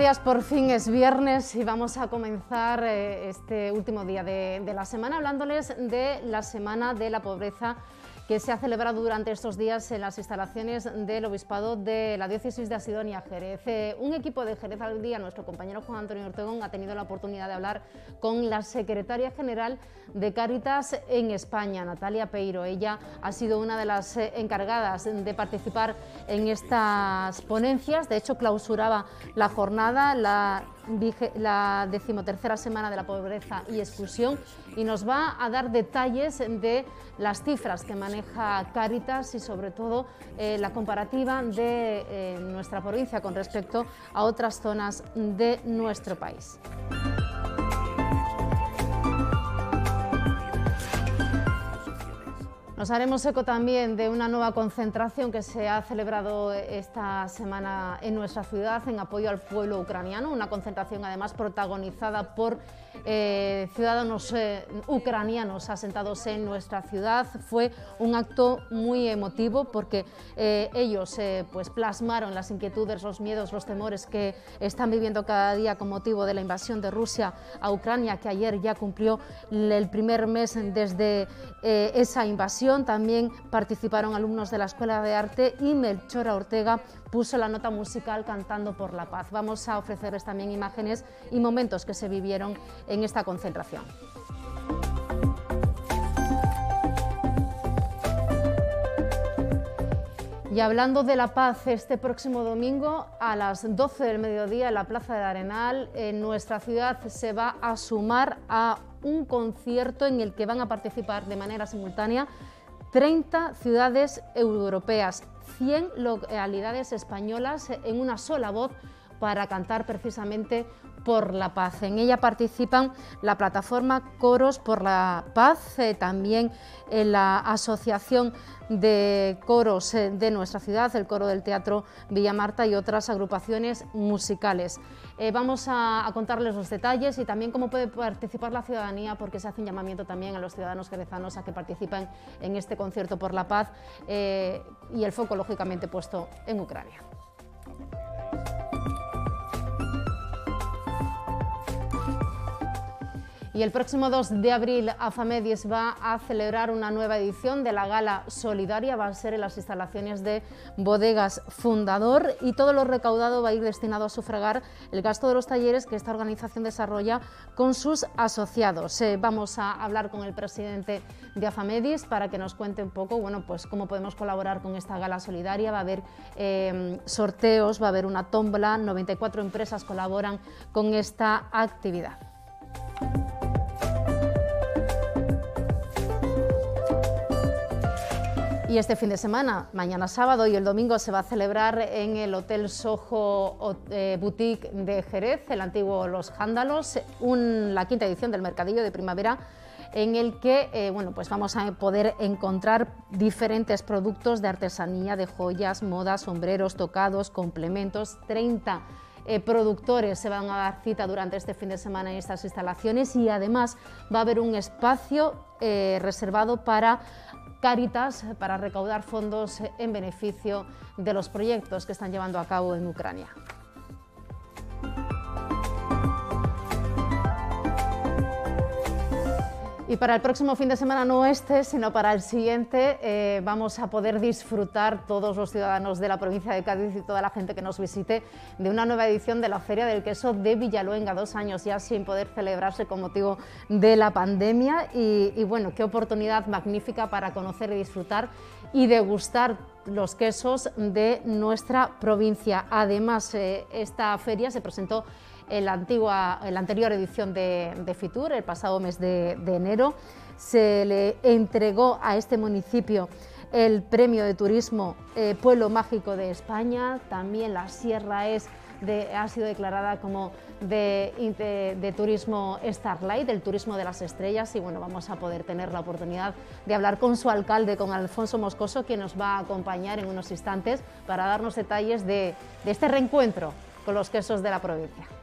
Días, por fin es viernes y vamos a comenzar eh, este último día de, de la semana hablándoles de la Semana de la Pobreza que se ha celebrado durante estos días en las instalaciones del Obispado de la Diócesis de Asidonia, Jerez. Eh, un equipo de Jerez al día, nuestro compañero Juan Antonio Ortegón, ha tenido la oportunidad de hablar con la secretaria general de Cáritas en España, Natalia Peiro. Ella ha sido una de las eh, encargadas de participar en estas ponencias, de hecho clausuraba la jornada, la la decimotercera semana de la pobreza y exclusión y nos va a dar detalles de las cifras que maneja Cáritas y sobre todo eh, la comparativa de eh, nuestra provincia con respecto a otras zonas de nuestro país. Nos haremos eco también de una nueva concentración que se ha celebrado esta semana en nuestra ciudad en apoyo al pueblo ucraniano, una concentración además protagonizada por eh, ciudadanos eh, ucranianos asentados en nuestra ciudad. Fue un acto muy emotivo porque eh, ellos pues plasmaron las inquietudes, los miedos, los temores que están viviendo cada día con motivo de la invasión de Rusia a Ucrania, que ayer ya cumplió el primer mes desde esa invasión. También participaron alumnos de la Escuela de Arte y Melchora Ortega puso la nota musical cantando por la paz. Vamos a ofrecerles también imágenes y momentos que se vivieron en esta concentración. Y hablando de la paz, este próximo domingo a las 12 del mediodía en la Plaza de Arenal, en nuestra ciudad se va a sumar a un concierto en el que van a participar de manera simultánea 30 ciudades europeas, 100 localidades españolas en una sola voz para cantar precisamente por la paz. En ella participan la plataforma Coros por la Paz, eh, también en la Asociación de Coros eh, de nuestra ciudad, el Coro del Teatro Villa Marta y otras agrupaciones musicales. Eh, vamos a, contarles los detalles y también cómo puede participar la ciudadanía, porque se hace un llamamiento también a los ciudadanos jerezanos a que participen en este concierto por la paz y el foco, lógicamente, puesto en Ucrania. Y el próximo 2 de abril AFAMEDIES va a celebrar una nueva edición de la Gala Solidaria, va a ser en las instalaciones de Bodegas Fundador y todo lo recaudado va a ir destinado a sufragar el gasto de los talleres que esta organización desarrolla con sus asociados. Eh, vamos a hablar con el presidente de AFAMEDIS para que nos cuente un poco bueno, pues cómo podemos colaborar con esta Gala Solidaria. Va a haber eh, sorteos, va a haber una tómbola, 94 empresas colaboran con esta actividad. Y este fin de semana, mañana sábado y el domingo, se va a celebrar en el Hotel Soho eh, Boutique de Jerez, el antiguo Los Jándalos, la quinta edición del Mercadillo de Primavera en el que eh, bueno, pues vamos a poder encontrar diferentes productos de artesanía, de joyas, modas, sombreros, tocados, complementos, 30 eh, productores se van a dar cita durante este fin de semana en estas instalaciones y además va a haber un espacio reservado para Caritas para recaudar fondos en beneficio de los proyectos que están llevando a cabo en Ucrania. Y para el próximo fin de semana, no este, sino para el siguiente, eh, vamos a poder disfrutar todos los ciudadanos de la provincia de Cádiz y toda la gente que nos visite de una nueva edición de la Feria del Queso de Villaluenga, dos años ya sin poder celebrarse con motivo de la pandemia. Y, bueno, qué oportunidad magnífica para conocer y disfrutar y degustar los quesos de nuestra provincia. Además, eh, esta feria se presentó en la, antigua, la anterior edición de, FITUR, el pasado mes de, enero, se le entregó a este municipio el premio de turismo eh, Pueblo Mágico de España, también la Sierra es ha sido declarada como de, turismo Starlight, el turismo de las estrellas, y bueno, vamos a poder tener la oportunidad de hablar con su alcalde, con Alfonso Moscoso, quien nos va a acompañar en unos instantes para darnos detalles de este reencuentro con los quesos de la provincia.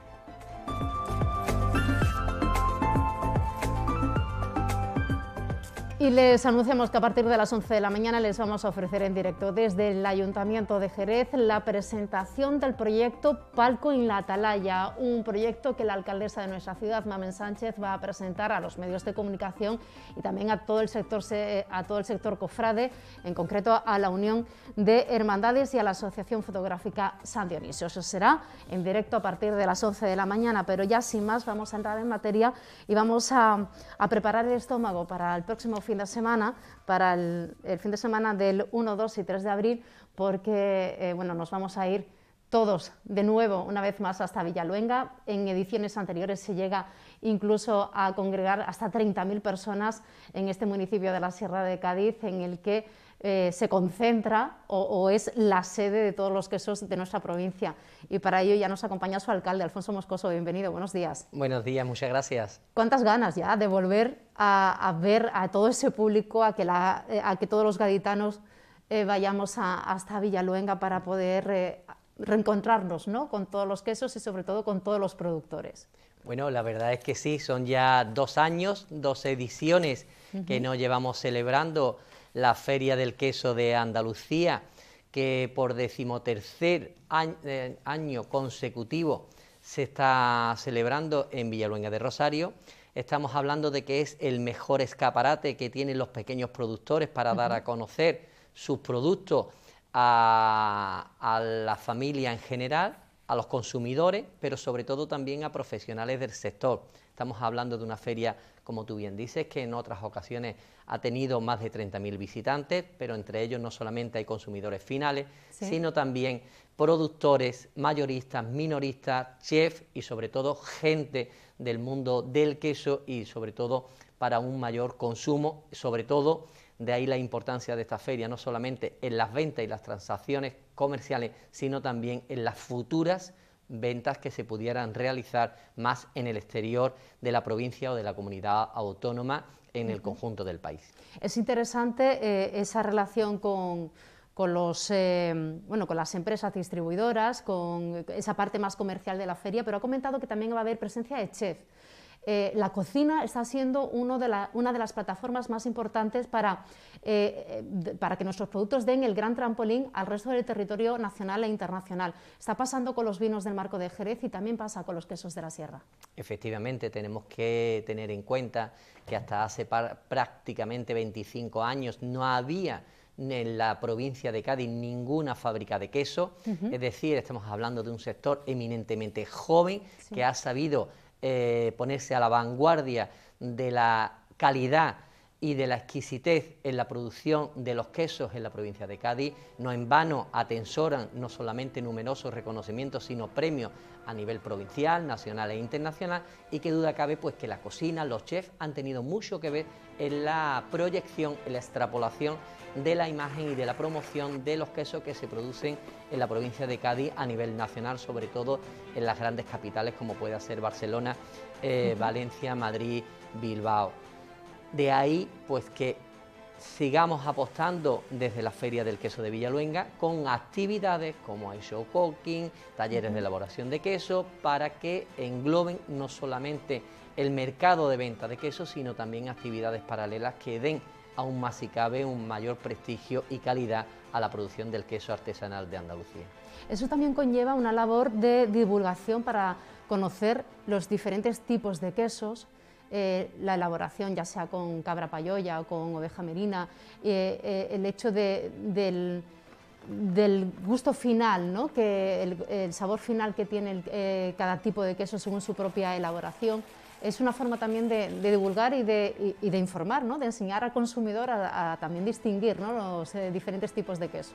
Y les anunciamos que a partir de las 11 de la mañana les vamos a ofrecer en directo desde el Ayuntamiento de Jerez la presentación del proyecto Palco en la Atalaya, un proyecto que la alcaldesa de nuestra ciudad, Mamen Sánchez, va a presentar a los medios de comunicación y también a todo el sector, a todo el sector cofrade, en concreto a la Unión de Hermandades y a la Asociación Fotográfica San Dionisio. Eso será en directo a partir de las 11 de la mañana, pero ya sin más vamos a entrar en materia y vamos a, a preparar el estómago para el próximo fin de semana, para el, fin de semana del 1, 2 y 3 de abril, porque eh, bueno, nos vamos a ir todos de nuevo, una vez más, hasta Villaluenga. En ediciones anteriores se llega incluso a congregar hasta 30.000 personas en este municipio de la Sierra de Cádiz, en el que eh, se concentra o, es la sede de todos los quesos de nuestra provincia. Y para ello ya nos acompaña su alcalde, Alfonso Moscoso. Bienvenido, buenos días. Buenos días, muchas gracias. ¿Cuántas ganas ya de volver a, ver a todo ese público, a que, la, eh, a que todos los gaditanos eh, vayamos hasta Villaluenga para poder reencontrarnos ¿no? con todos los quesos y sobre todo con todos los productores? Bueno, la verdad es que sí, son ya dos años, dos ediciones que nos llevamos celebrando la Feria del Queso de Andalucía, que por decimotercer eh, año, consecutivo se está celebrando en Villaluenga de Rosario. Estamos hablando de que es el mejor escaparate que tienen los pequeños productores para dar a conocer sus productos a, a la familia en general, a los consumidores, pero sobre todo también a profesionales del sector. Estamos hablando de una feria, como tú bien dices, que en otras ocasiones ha tenido más de 30.000 visitantes, pero entre ellos no solamente hay consumidores finales, sino también productores, mayoristas, minoristas, chefs y sobre todo gente del mundo del queso y sobre todo para un mayor consumo, sobre todo de ahí la importancia de esta feria, no solamente en las ventas y las transacciones comerciales, sino también en las futuras ventas que se pudieran realizar más en el exterior de la provincia o de la comunidad autónoma en el conjunto del país. Es interesante eh, esa relación con, los, eh, bueno, con las empresas distribuidoras, con esa parte más comercial de la feria, pero ha comentado que también va a haber presencia de chef. Eh, la cocina está siendo uno de una de las plataformas más importantes para, eh, para que nuestros productos den el gran trampolín al resto del territorio nacional e internacional. Está pasando con los vinos del Marco de Jerez y también pasa con los quesos de la Sierra. Efectivamente, tenemos que tener en cuenta que hasta hace prácticamente 25 años no había en la provincia de Cádiz ninguna fábrica de queso, es decir, estamos hablando de un sector eminentemente joven que ha sabido eh, ponerse a la vanguardia de la calidad y de la exquisitez en la producción de los quesos en la provincia de Cádiz. No en vano atensoran no solamente numerosos reconocimientos, sino premios a nivel provincial, nacional e internacional, y que duda cabe pues que la cocina, los chefs han tenido mucho que ver en la proyección, en la extrapolación de la imagen y de la promoción de los quesos que se producen en la provincia de Cádiz a nivel nacional, sobre todo en las grandes capitales como puede ser Barcelona, eh, Valencia, Madrid, Bilbao. De ahí, pues que sigamos apostando desde la Feria del Queso de Villaluenga con actividades como hay show cooking, talleres de elaboración de queso, para que engloben no solamente el mercado de venta de queso, sino también actividades paralelas que den aún más si cabe un mayor prestigio y calidad a la producción del queso artesanal de Andalucía. Eso también conlleva una labor de divulgación para conocer los diferentes tipos de quesos, eh, la elaboración, ya sea con cabra payoya o con oveja merina, eh, eh, el hecho del, gusto final, ¿no? que el, sabor final que tiene cada tipo de queso según su propia elaboración es una forma también de, divulgar y de, informar, ¿no? de enseñar al consumidor a, también distinguir los eh, diferentes tipos de queso.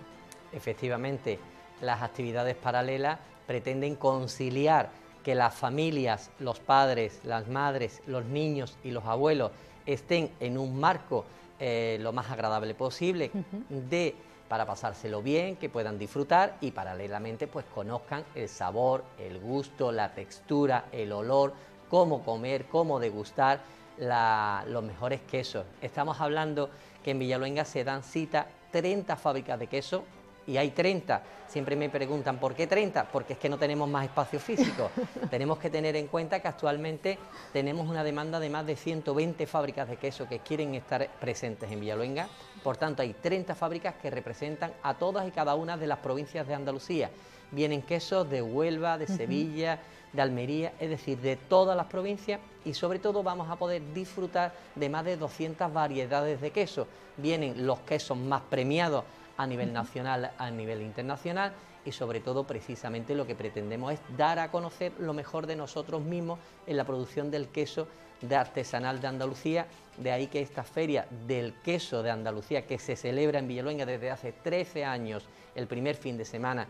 Efectivamente, las actividades paralelas pretenden conciliar que las familias, los padres, las madres, los niños y los abuelos estén en un marco eh, lo más agradable posible de para pasárselo bien, que puedan disfrutar y paralelamente pues conozcan el sabor, el gusto, la textura, el olor, cómo comer, cómo degustar los mejores quesos. Estamos hablando que en Villaluenga se dan cita 30 fábricas de queso y hay 30, siempre me preguntan ¿por qué 30? Porque es que no tenemos más espacio físico. tenemos que tener en cuenta que actualmente tenemos una demanda de más de 120 fábricas de queso que quieren estar presentes en Villaluenga. Por tanto, hay 30 fábricas que representan a todas y cada una de las provincias de Andalucía. Vienen quesos de Huelva, de Sevilla, de Almería, es decir, de todas las provincias y sobre todo vamos a poder disfrutar de más de 200 variedades de queso. Vienen los quesos más premiados a nivel nacional, a nivel internacional y sobre todo precisamente lo que pretendemos es dar a conocer lo mejor de nosotros mismos en la producción del queso de artesanal de Andalucía, de ahí que esta feria del queso de Andalucía que se celebra en Villaluenga desde hace 13 años, el primer fin de semana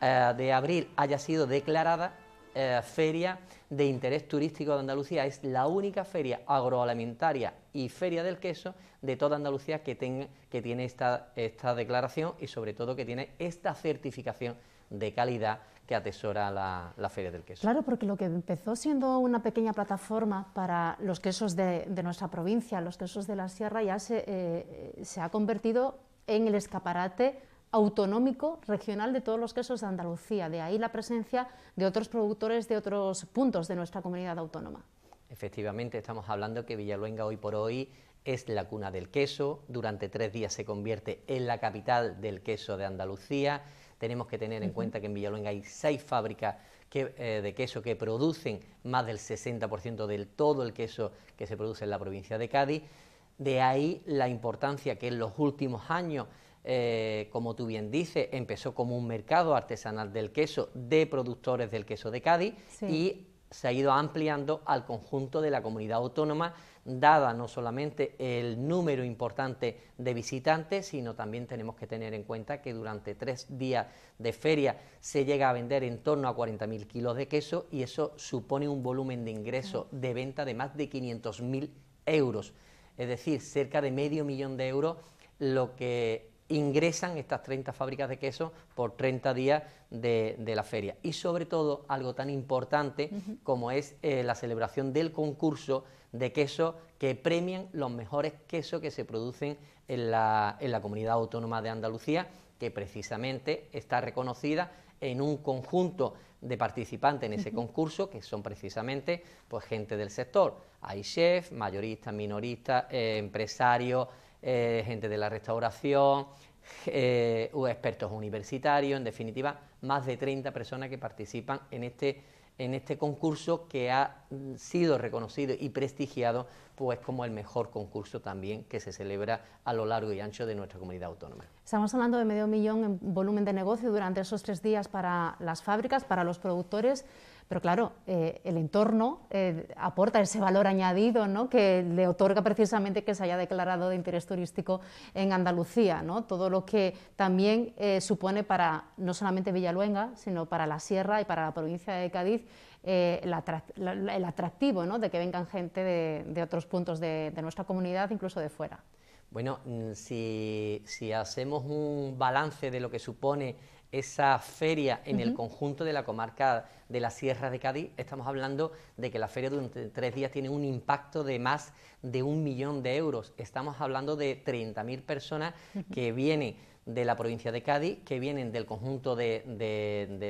eh, de abril haya sido declarada eh, feria de interés turístico de Andalucía. Es la única feria agroalimentaria y feria del queso de toda Andalucía que, que tiene esta, esta declaración y sobre todo que tiene esta certificación de calidad que atesora la, Feria del Queso. Claro, porque lo que empezó siendo una pequeña plataforma para los quesos de, nuestra provincia, los quesos de la sierra, ya se, eh, se ha convertido en el escaparate autonómico regional de todos los quesos de Andalucía. De ahí la presencia de otros productores de otros puntos de nuestra comunidad autónoma. Efectivamente, estamos hablando que Villaluenga hoy por hoy es la cuna del queso, durante tres días se convierte en la capital del queso de Andalucía. Tenemos que tener en cuenta que en Villaluenga hay seis fábricas eh, de queso que producen más del 60% del todo el queso que se produce en la provincia de Cádiz. De ahí la importancia que en los últimos años eh, como tú bien dices, empezó como un mercado artesanal del queso de productores del queso de Cádiz y se ha ido ampliando al conjunto de la comunidad autónoma, dada no solamente el número importante de visitantes, sino también tenemos que tener en cuenta que durante tres días de feria se llega a vender en torno a 40.000 kilos de queso y eso supone un volumen de ingreso de venta de más de 500.000 euros, es decir, cerca de medio millón de euros, lo que ingresan estas 30 fábricas de queso por 30 días de, la feria. Y sobre todo algo tan importante como es eh, la celebración del concurso de queso que premian los mejores quesos que se producen en la, en la comunidad autónoma de Andalucía, que precisamente está reconocida en un conjunto de participantes en ese concurso, que son precisamente pues, gente del sector. Hay chefs, mayoristas, minoristas, eh, empresarios, eh, gente de la restauración, eh, expertos universitarios, en definitiva, más de 30 personas que participan en este, en este concurso que ha mm, sido reconocido y prestigiado pues como el mejor concurso también que se celebra a lo largo y ancho de nuestra comunidad autónoma. Estamos hablando de medio millón en volumen de negocio durante esos tres días para las fábricas, para los productores. Pero claro, eh, el entorno eh, aporta ese valor añadido ¿no? que le otorga precisamente que se haya declarado de interés turístico en Andalucía, ¿no? todo lo que también eh, supone para no solamente Villaluenga, sino para la Sierra y para la provincia de Cádiz el, atractivo ¿no? de que vengan gente de, otros puntos de, nuestra comunidad, incluso de fuera. Bueno, mm, si, si hacemos un balance de lo que supone esa feria en el conjunto de la comarca de la Sierra de Cádiz, estamos hablando de que la feria durante tres días tiene un impacto de más de un millón de euros. Estamos hablando de 30.000 personas que vienen de la provincia de Cádiz, que vienen del conjunto de,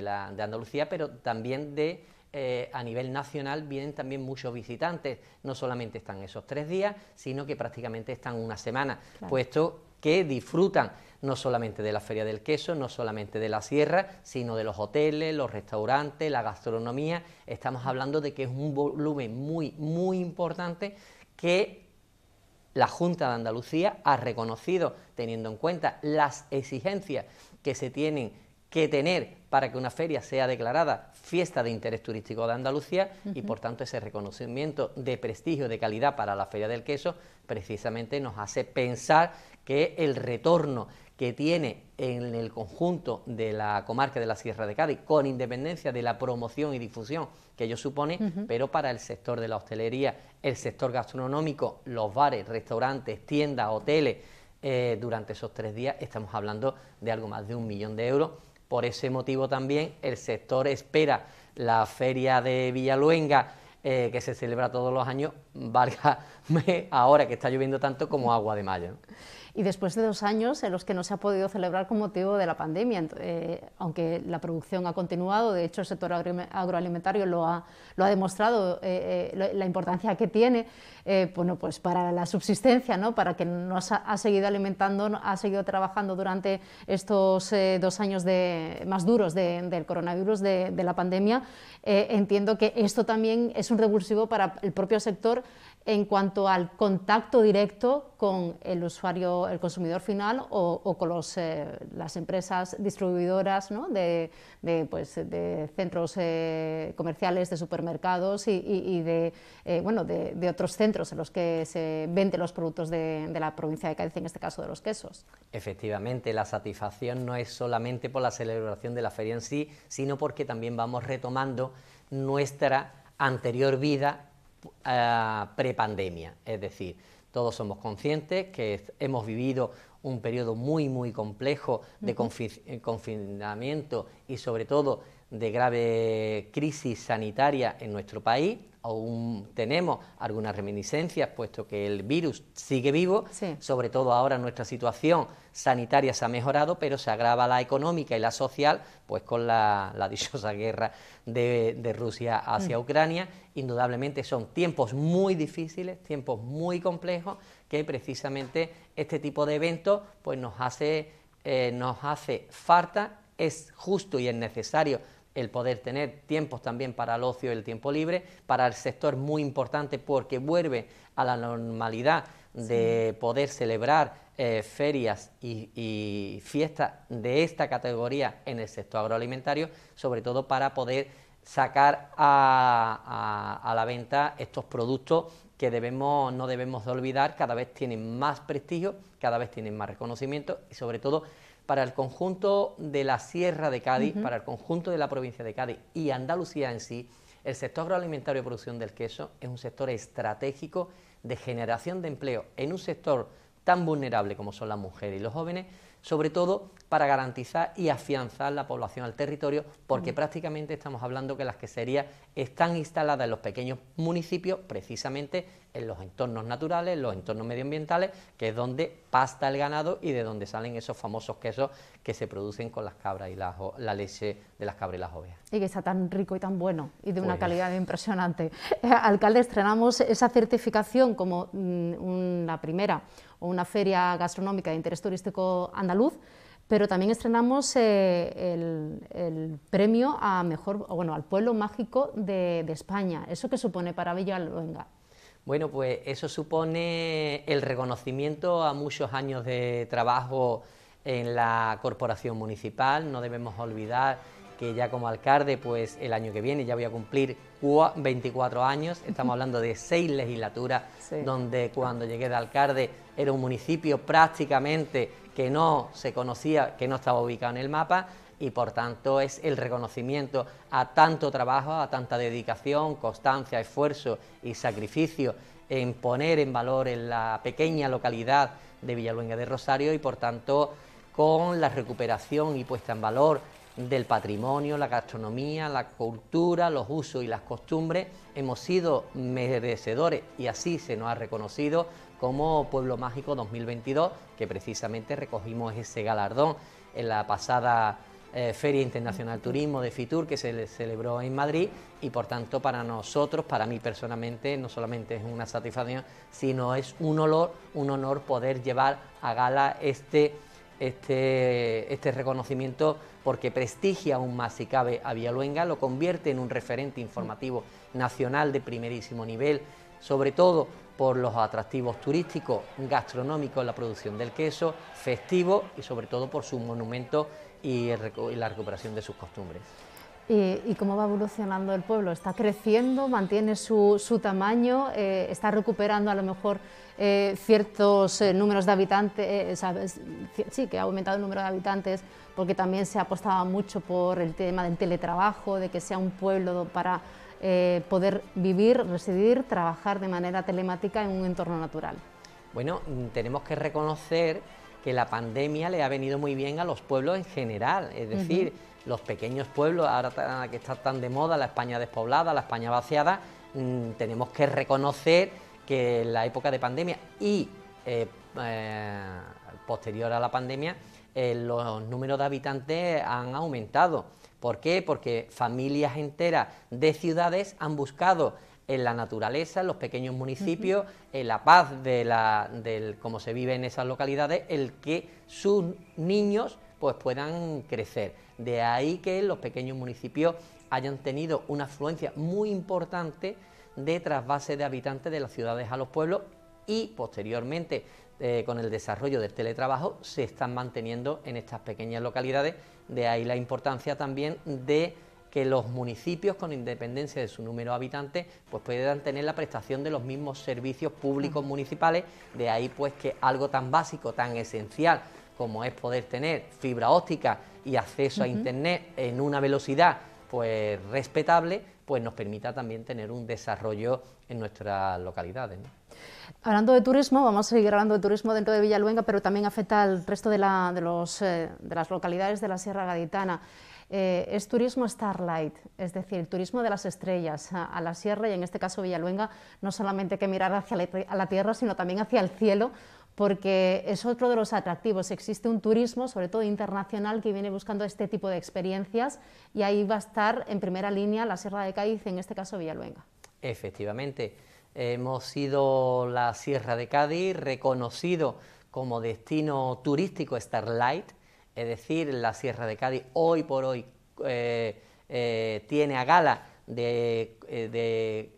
la, de Andalucía, pero también de eh, a nivel nacional vienen también muchos visitantes. No solamente están esos tres días, sino que prácticamente están una semana, puesto que disfrutan no solamente de la Feria del Queso, no solamente de la Sierra, sino de los hoteles, los restaurantes, la gastronomía. Estamos hablando de que es un volumen muy, muy importante que la Junta de Andalucía ha reconocido, teniendo en cuenta las exigencias que se tienen que tener para que una feria sea declarada fiesta de interés turístico de Andalucía y por tanto ese reconocimiento de prestigio, de calidad para la Feria del Queso, precisamente nos hace pensar que el retorno que tiene en el conjunto de la comarca de la Sierra de Cádiz, con independencia de la promoción y difusión que ello supone, pero para el sector de la hostelería, el sector gastronómico, los bares, restaurantes, tiendas, hoteles, eh, durante esos tres días estamos hablando de algo más de un millón de euros. Por ese motivo también el sector espera la feria de Villaluenga, eh, que se celebra todos los años, valga ahora que está lloviendo tanto como agua de mayo. Y después de dos años en los que no se ha podido celebrar con motivo de la pandemia, eh, aunque la producción ha continuado, de hecho el sector agroalimentario lo ha, lo ha demostrado, eh, eh, la importancia que tiene bueno, pues para la subsistencia, ¿no? para que nos ha, seguido alimentando, ha seguido trabajando durante estos dos años de, más duros del coronavirus, de, de la pandemia. entiendo que esto también es un revulsivo para el propio sector en cuanto al contacto directo con el usuario, el consumidor final o, con los, eh, las empresas distribuidoras de, pues, de, centros eh, comerciales, de supermercados y, de, eh, bueno, de, otros centros en los que se venden los productos de, la provincia de Cádiz, en este caso de los quesos. Efectivamente, la satisfacción no es solamente por la celebración de la feria en sí, sino porque también vamos retomando nuestra anterior vida prepandemia. Es decir, todos somos conscientes que hemos vivido un periodo muy, muy complejo de eh, confinamiento y sobre todo de grave crisis sanitaria en nuestro país. Aún tenemos algunas reminiscencias, puesto que el virus sigue vivo, sobre todo ahora nuestra situación sanitaria se ha mejorado, pero se agrava la económica y la social, pues con la, dichosa guerra de, Rusia hacia mm. Ucrania. Indudablemente son tiempos muy difíciles, tiempos muy complejos, que precisamente este tipo de eventos pues nos hace, eh, nos hace falta, es justo y es necesario el poder tener tiempos también para el ocio y el tiempo libre, para el sector muy importante porque vuelve a la normalidad de poder celebrar eh, ferias y, fiestas de esta categoría en el sector agroalimentario, sobre todo para poder sacar a, la venta estos productos que debemos, no debemos de olvidar, cada vez tienen más prestigio, cada vez tienen más reconocimiento y sobre todo para el conjunto de la Sierra de Cádiz, para el conjunto de la provincia de Cádiz y Andalucía en sí, el sector agroalimentario de producción del queso es un sector estratégico de generación de empleo en un sector tan vulnerable como son las mujeres y los jóvenes, sobre todo para garantizar y afianzar la población al territorio, porque prácticamente estamos hablando que las queserías están instaladas en los pequeños municipios, precisamente en los entornos naturales, en los entornos medioambientales, que es donde pasta el ganado y de donde salen esos famosos quesos que se producen con las cabras y la, leche de las cabras y las ovejas. Y que está tan rico y tan bueno y de una pues calidad impresionante. Eh, alcalde, estrenamos esa certificación como mm, una primera o una feria gastronómica de interés turístico andaluz, pero también estrenamos eh, el, premio a mejor, bueno, al pueblo mágico de, España. ¿Eso qué supone para Villalonga? Bueno, pues eso supone el reconocimiento a muchos años de trabajo en la corporación municipal. No debemos olvidar que ya como alcalde, pues el año que viene ya voy a cumplir 24 años. Estamos hablando de seis legislaturas, donde cuando llegué de alcalde era un municipio prácticamente que no se conocía, que no estaba ubicado en el mapa y por tanto es el reconocimiento a tanto trabajo, a tanta dedicación, constancia, esfuerzo y sacrificio en poner en valor en la pequeña localidad de Villaluenga de Rosario y por tanto con la recuperación y puesta en valor del patrimonio, la gastronomía, la cultura, los usos y las costumbres, hemos sido merecedores y así se nos ha reconocido como Pueblo Mágico 2022, que precisamente recogimos ese galardón en la pasada eh, Feria Internacional Turismo de FITUR que se celebró en Madrid y por tanto para nosotros, para mí personalmente, no solamente es una satisfacción, sino es un honor, un honor poder llevar a gala este, este, este reconocimiento porque prestigia aún más si cabe a Villaluenga, lo convierte en un referente informativo nacional de primerísimo nivel, sobre todo por los atractivos turísticos, gastronómicos la producción del queso, festivo y sobre todo por su monumento y, la recuperación de sus costumbres. ¿Y, cómo va evolucionando el pueblo? ¿Está creciendo? ¿Mantiene su, tamaño? Eh, ¿Está recuperando a lo mejor eh, ciertos eh, números de habitantes? Sí, que ha aumentado el número de habitantes porque también se apostaba mucho por el tema del teletrabajo, de que sea un pueblo para poder vivir, residir, trabajar de manera telemática en un entorno natural. Bueno, mm, tenemos que reconocer que la pandemia le ha venido muy bien a los pueblos en general, es decir, los pequeños pueblos, ahora que está tan de moda la España despoblada, la España vaciada, mm, tenemos que reconocer que en la época de pandemia y eh, eh, posterior a la pandemia, eh, los números de habitantes han aumentado. ¿Por qué? Porque familias enteras de ciudades han buscado en la naturaleza, en los pequeños municipios, en la paz de la, del cómo se vive en esas localidades, el que sus niños pues puedan crecer. De ahí que los pequeños municipios hayan tenido una afluencia muy importante de trasvase de habitantes de las ciudades a los pueblos y posteriormente eh, con el desarrollo del teletrabajo se están manteniendo en estas pequeñas localidades, de ahí la importancia también de que los municipios, con independencia de su número de habitantes, pues puedan tener la prestación de los mismos servicios públicos municipales, de ahí pues que algo tan básico, tan esencial como es poder tener fibra óptica y acceso a internet en una velocidad pues respetable, pues nos permita también tener un desarrollo en nuestras localidades. Hablando de turismo, vamos a seguir hablando de turismo dentro de Villaluenga, pero también afecta al resto de, los, eh, de las localidades de la Sierra Gaditana. Eh, es turismo Starlight, es decir, turismo de las estrellas a, la sierra y en este caso Villaluenga no solamente que mirar hacia la, tierra, sino también hacia el cielo, porque es otro de los atractivos. Existe un turismo, sobre todo internacional, que viene buscando este tipo de experiencias y ahí va a estar en primera línea la Sierra de Cádiz, en este caso Villaluenga. Efectivamente, hemos sido la Sierra de Cádiz reconocido como destino turístico Starlight es decir, la Sierra de Cádiz hoy por hoy eh, eh, tiene a gala de, eh,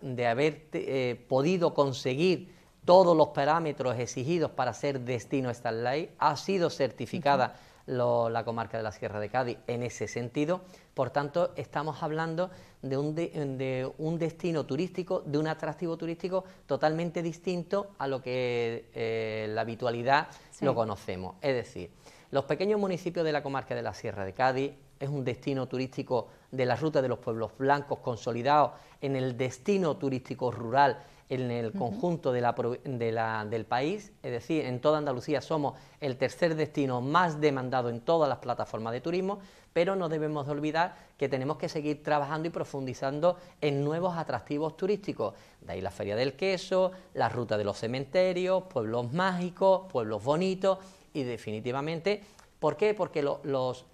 de, haber podido conseguir todos los parámetros exigidos para ser destino Starlight, ha sido certificada la comarca de la Sierra de Cádiz en ese sentido, por tanto estamos hablando de un, de, un destino turístico, de un atractivo turístico totalmente distinto a lo que la habitualidad lo conocemos, es decir, los pequeños municipios de la comarca de la Sierra de Cádiz es un destino turístico de la ruta de los pueblos blancos consolidado en el destino turístico rural en el conjunto de la, del país, es decir, en toda Andalucía somos el tercer destino más demandado en todas las plataformas de turismo, pero no debemos olvidar que tenemos que seguir trabajando y profundizando en nuevos atractivos turísticos. De ahí la Feria del Queso, la ruta de los cementerios, pueblos mágicos, pueblos bonitos y definitivamente, ¿por qué? Porque los,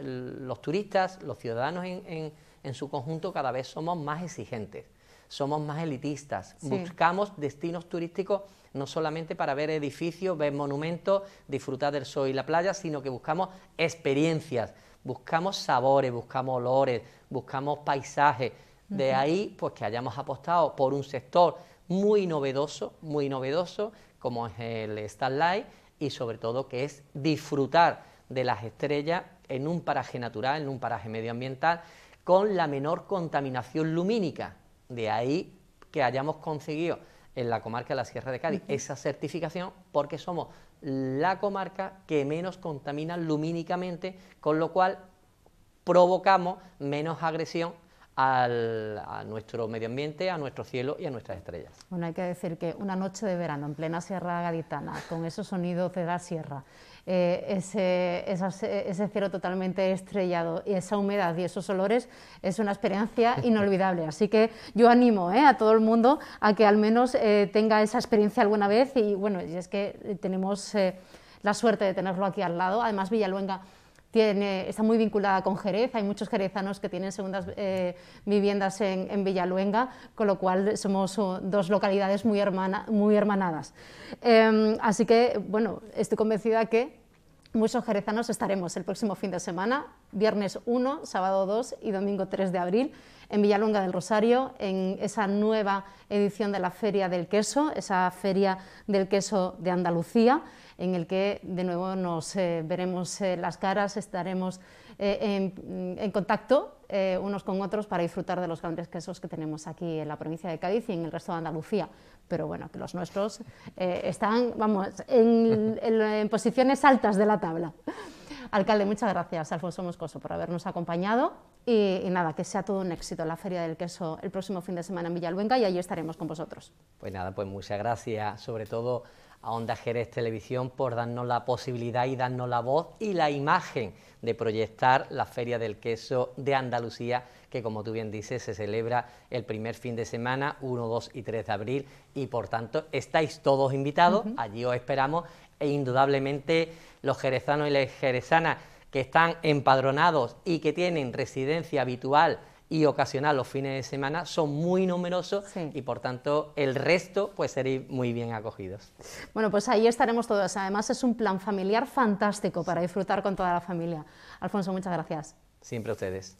turistas, los ciudadanos en, su conjunto cada vez somos más exigentes, somos más elitistas, buscamos destinos turísticos no solamente para ver edificios, ver monumentos, disfrutar del sol y la playa, sino que buscamos experiencias, buscamos sabores, buscamos olores, buscamos paisajes. De ahí, pues que hayamos apostado por un sector muy novedoso, muy novedoso, como es el Starlight, y sobre todo que es disfrutar de las estrellas en un paraje natural, en un paraje medioambiental, con la menor contaminación lumínica. De ahí que hayamos conseguido en la comarca de la Sierra de Cádiz esa certificación porque somos la comarca que menos contamina lumínicamente, con lo cual provocamos menos agresión a nuestro medio ambiente, a nuestro cielo y a nuestras estrellas. Bueno, hay que decir que una noche de verano en plena Sierra Gaditana, con esos sonidos de la sierra, eh, ese, ese, cielo totalmente estrellado y esa humedad y esos olores es una experiencia inolvidable. Así que yo animo eh, a todo el mundo a que al menos eh, tenga esa experiencia alguna vez y bueno, y es que tenemos la suerte de tenerlo aquí al lado. Además, Villaluenga está muy vinculada con Jerez, hay muchos jerezanos que tienen segundas eh, viviendas en, Villaluenga, con lo cual somos uh, dos localidades muy, hermanadas. Em, así que, bueno, estoy convencida que muchos jerezanos estaremos el próximo fin de semana, viernes 1, sábado 2 y domingo 3 de abril, en Villaluenga del Rosario, en esa nueva edición de la Feria del Queso, esa Feria del Queso de Andalucía en el que de nuevo nos eh, veremos eh, las caras, estaremos eh, en, contacto unos con otros para disfrutar de los grandes quesos que tenemos aquí en la provincia de Cádiz y en el resto de Andalucía. Pero bueno, que los nuestros están, vamos, en, posiciones altas de la tabla. Alcalde, muchas gracias, Alfonso Moscoso, por habernos acompañado y, y, nada, que sea todo un éxito la Feria del Queso el próximo fin de semana en Villaluenga y allí estaremos con vosotros. Pues nada, pues muchas gracias, sobre todo a Onda Jerez Televisión por darnos la posibilidad y darnos la voz y la imagen de proyectar la Feria del Queso de Andalucía que como tú bien dices se celebra el primer fin de semana, 1, 2 y 3 de abril, y por tanto estáis todos invitados, allí os esperamos, e indudablemente los jerezanos y las jerezanas que están empadronados y que tienen residencia habitual y ocasional los fines de semana son muy numerosos y por tanto el resto pues seréis muy bien acogidos. Bueno, pues ahí estaremos todos. Además es un plan familiar fantástico para disfrutar con toda la familia. Alfonso, muchas gracias. Siempre ustedes.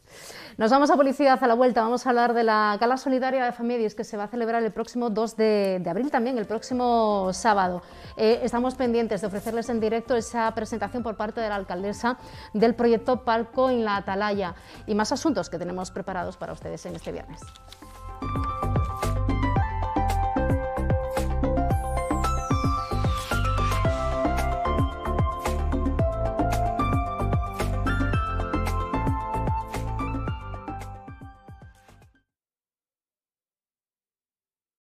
Nos vamos a publicidad a la vuelta. Vamos a hablar de la Gala Solidaria de Familias que se va a celebrar el próximo 2 de, abril también, el próximo sábado. Eh, estamos pendientes de ofrecerles en directo esa presentación por parte de la alcaldesa del proyecto Palco en la Atalaya y más asuntos que tenemos preparados para ustedes en este viernes.